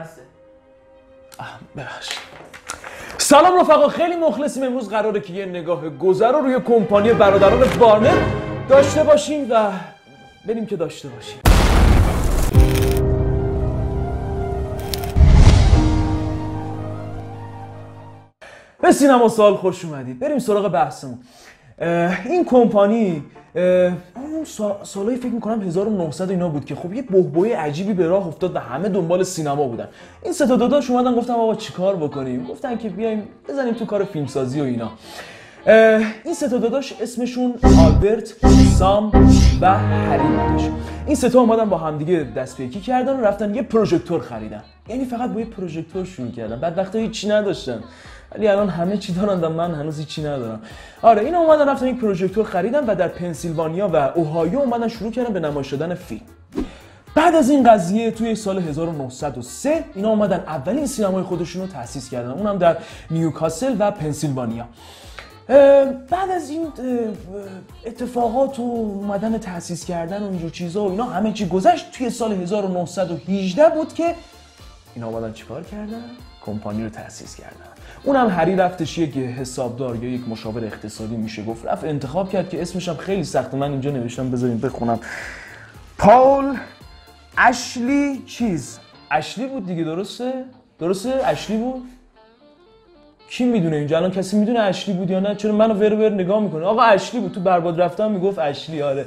بسه ببخشید. سلام رفقا خیلی مخلصیم. امروز قراره که یه نگاه گذر رو روی کمپانی برادران وارنر داشته باشیم و بریم که داشته باشیم. به سینما سال خوش اومدید. بریم سراغ بحثمون. این کمپانی اون سا- سالایی فکر می‌کنم 1900 اینا بود که خب یه بهبوی عجیبی به راه افتاد و همه دنبال سینما بودن. این سه تا داداش اومدن گفتم آقا چیکار بکنیم؟ گفتن که بیایم بزنیم تو کار فیلمسازی و اینا. این سه تا داداش اسمشون آلبرت، سام و هری بودش. این سه تا اومدن با همدیگه دست به یکی کردن و رفتن یه پروژکتور خریدن. یعنی فقط با یه پروژکتور شروع کردن. بعد وقتا هیچی نداشتن. ولی الان همه چی دارن و من هنوز هیچی ندارم. آره اینا اومدن رفتن یک پروژکتور خریدن و در پنسیلوانیا و اوهایو اومدن شروع کردن به نمایش دادن فیلم. بعد از این قضیه توی سال 1903 اینا اومدن اولین سینمای خودشون رو تأسیس کردن. اونم در نیوکاسل و پنسیلوانیا. بعد از این اتفاقات و اومدن تأسیس کردن و اینجور چیزا و اینا همه چی گذشت توی سال 1918 بود که اینا اومدن چیکار کردن؟ کمپانی رو تأسیس کردن. اونم هری رفتش یک حسابدار یا یک مشاور اقتصادی میشه. گفت رفت انتخاب کرد که اسمش هم خیلی سخته. من اینجا نوشتم بذارین بخونم. پاول اشلی چیز؟ اشلی بود دیگه درسته؟ درسته؟ اشلی بود؟ کی می‌دونه اینجا؟ الان کسی می‌دونه اشلی بود یا نه؟ چرا منو ور ور نگاه می‌کنه؟ آقا اشلی بود. تو برباد رفتم می‌گفت اشلی آره.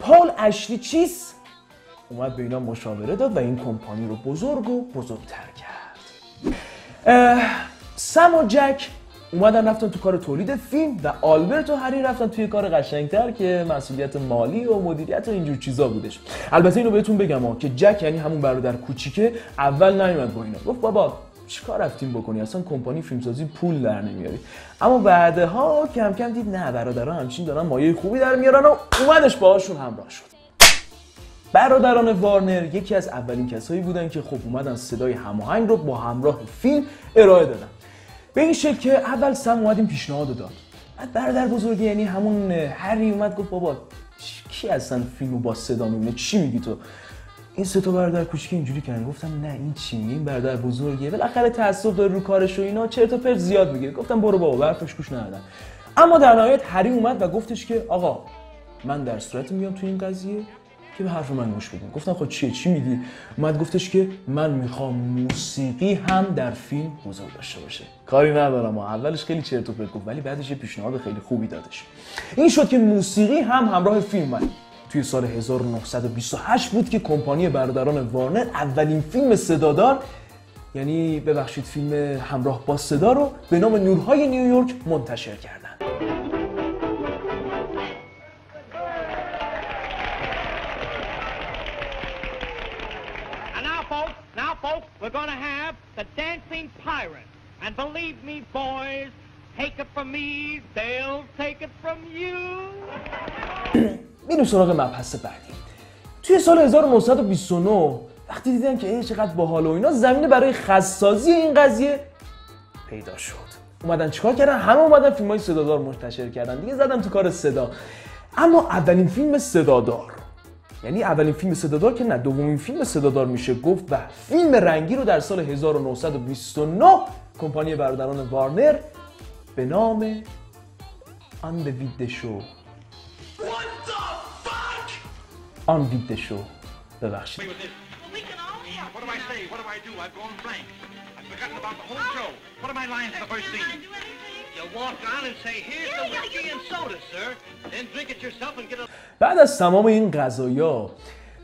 پاول اشلی چیز؟ اومد به اینا مشاوره داد و این کمپانی رو بزرگ و بزرگتر کرد. سم و جک اومدن رفتن تو کار تولید فیلم و آلبرت و هری رفتن توی کار قشنگتر که مسئولیت مالی و مدیریت و اینجور چیزا بودش. البته اینو بهتون بگم که جک یعنی همون برادر کوچیکه اول نیومد با اینا. گفت بابا چیکار رفتیم بکنی؟ اصلا کمپانی فیلمسازی پول در نمیاری. اما بعدها کم کم دید نه برادرها همچین دارن مایه خوبی در میارن و اومدش باهاشون همراه شد. برادران وارنر یکی از اولین کسایی بودن که خب اومدن صدای هماهنگ رو با همراه فیلم ارائه دادن. به این شکل که اول سم اومد این پیشنهاد داد. بعد برادر بزرگی یعنی همون هری اومد گفت بابا کی اصلا فیلمو با صدا می‌بینه؟ چی میگی تو؟ این سه تا برادر کوچیک اینجوری کردن. گفتم نه این چی این برادر بزرگیه. بالاخره تعصب داره رو کارش و اینا. چرت و پرت زیاد میگه گفتم برو بابا به حرفش گوش ندادم اما در نهایت هری اومد و گفتش که آقا من در صورتی میام تو این قضیه. که به حرف من گوش بدین. گفتم خب چیه؟ چی میگی؟ اومد گفتش که من می‌خوام موسیقی هم در فیلم حضور داشته باشه. کاری ندارم اولش خیلی چرت و پرت گفت ولی بعدش یه پیشنهاد خیلی خوبی دادش. این شد که موسیقی هم همراه فیلم اومد. توی سال 1928 بود که کمپانی برادران وارنر اولین فیلم صدادار یعنی ببخشید فیلم همراه با صدا رو به نام نورهای نیویورک منتشر کردن we're going to have the Dancing Pirate. And believe me, boys, take it from me, they'll take it from you. میریم سراغ مبحث بعدی. توی سال 1929 وقتی دیدن که ای چقدر باحال و اینا زمینه برای خزسازی این قضیه پیدا شد. اومدن چیکار کردن؟ همه اومدن فیلم های صدادار منتشر کردن. دیگه زدن تو کار صدا. اما اولین فیلم صدادار. یعنی اولین فیلم صدادار که نه دومین فیلم صدادار میشه گفت و فیلم رنگی رو در سال 1929 کمپانی برادران وارنر به نام آن وید شو آن وید شو ببخشید What do I say? What do I do? I've gone blank. I've forgotten about the whole show. What are my lines in the first scene? You walk on and say, here's the whiskey and soda, sir. Then drink it yourself and get a... بعد از تمام این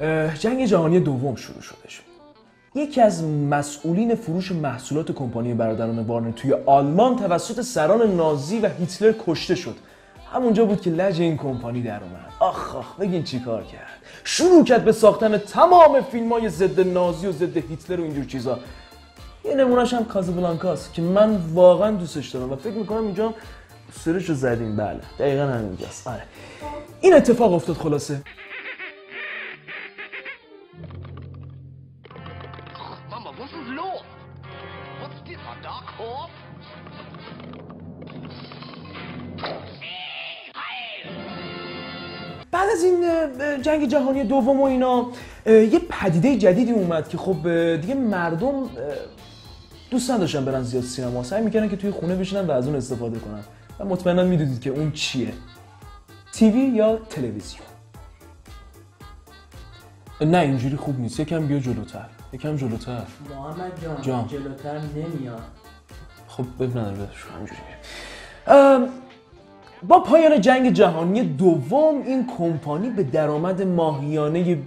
اه، جنگ جهانی دوم شروع شدش یکی از مسئولین فروش محصولات کمپانی برادران وارنر توی آلمان توسط سران نازی و هیتلر کشته شد. همونجا بود که لج این کمپانی در اومد. آخ آخ بگین چی کار کرد؟ شروع کرد به ساختن تمام فیلم های ضد نازی و ضد هیتلر و اینجور چیزا. یه نمونهش هم کازابلانکاست که من واقعا دوستش دارم و فکر می‌کنم اینجا سرش رو زدیم. بله دقیقا همینجاست. آره. این اتفاق افتاد خلاصه? بعد از این جنگ جهانی دوم و اینا یه پدیده جدیدی اومد که خب دیگه مردم دوست نداشتن برن زیاد سینما. سعی می‌کردن که توی خونه بشینن و از اون استفاده کنن. و مطمئنا می‌دونید که اون چیه. تیوی یا تلویزیون؟ نه اینجوری خوب نیست. یکم بیا جلوتر. یکم جلوتر. محمد جان, جان. جلوتر نمیاد. خب بب نداره ام، با پایان جنگ جهانی دوم این کمپانی به درآمد ماهیانه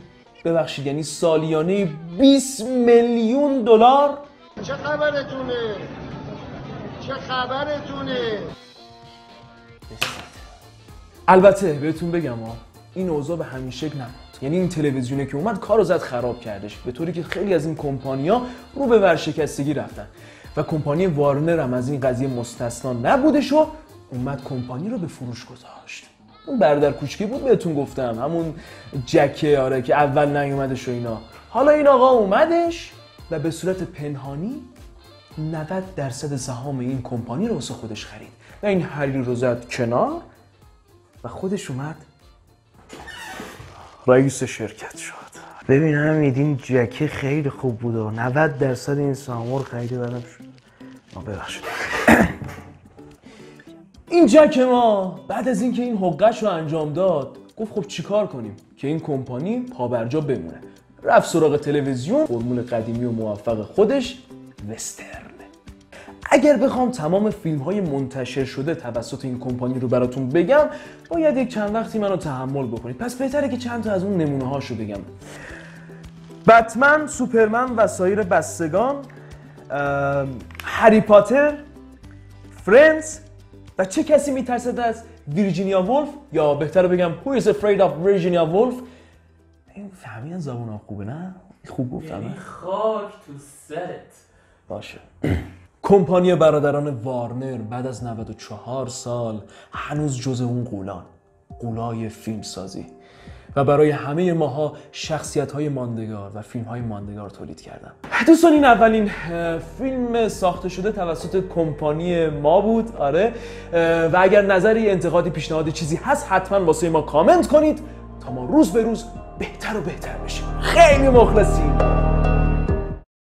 ببخشید یعنی سالیانه 20 میلیون دلار چه خبرتونه؟ چه خبرتونه؟ البته بهتون بگم ها این اوضاع به همین شکل نبود یعنی این تلویزیونه که اومد کارو زد خراب کردش به طوری که خیلی از این کمپانیا رو به ورشکستگی رفتن و کمپانی وارنر هم از این قضیه مستثنا نبودش و اومد کمپانی رو به فروش گذاشت اون برادر کوچکی بود بهتون گفتم همون جکه آره که اول نیومدش و اینا حالا این آقا اومدش و به صورت پنهانی 90 درصد سهام این کمپانی رو واسه خودش خرید. و این حلی رو زد کنار و خودش اومد. رئیس شرکت شد. ببین همین این جکی خیلی خوب بود و 90 درصد این سامور خیلی بدم شد. ببخشید. این جک ما بعد از اینکه این حقش رو انجام داد گفت خب چیکار کنیم که این کمپانی پابرجا بمونه. رفت سراغ تلویزیون. فرمول قدیمی و موفق خودش وسترن. اگر بخوام تمام فیلم های منتشر شده توسط این کمپانی رو براتون بگم باید یک چند وقتی منو تحمل بکنید. پس بهتره که چند تا از اون نمونه هاشو بگم. بتمن، سوپرمن و سایر بستگان هری پاتر فرندز و چه کسی میترسد از ویرجینیا ولف یا بهتر بگم Who is afraid of Virginia Woolf این فهمیدن زبون ها خوبه نه؟ خوب گفتم؟ یعنی خاک تو سرت. باشه. کمپانی برادران وارنر بعد از 94 سال هنوز جز اون قولان قولای فیلم سازی و برای همه ماها شخصیت های ماندگار و فیلم های ماندگار تولید کردن. دوستان این اولین فیلم ساخته شده توسط کمپانی ما بود. آره. و اگر نظری انتقادی پیشنهادی چیزی هست حتما واسه ما کامنت کنید تا ما روز به روز بهتر و بهتر بشیم. خیلی مخلصیم.